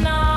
Not.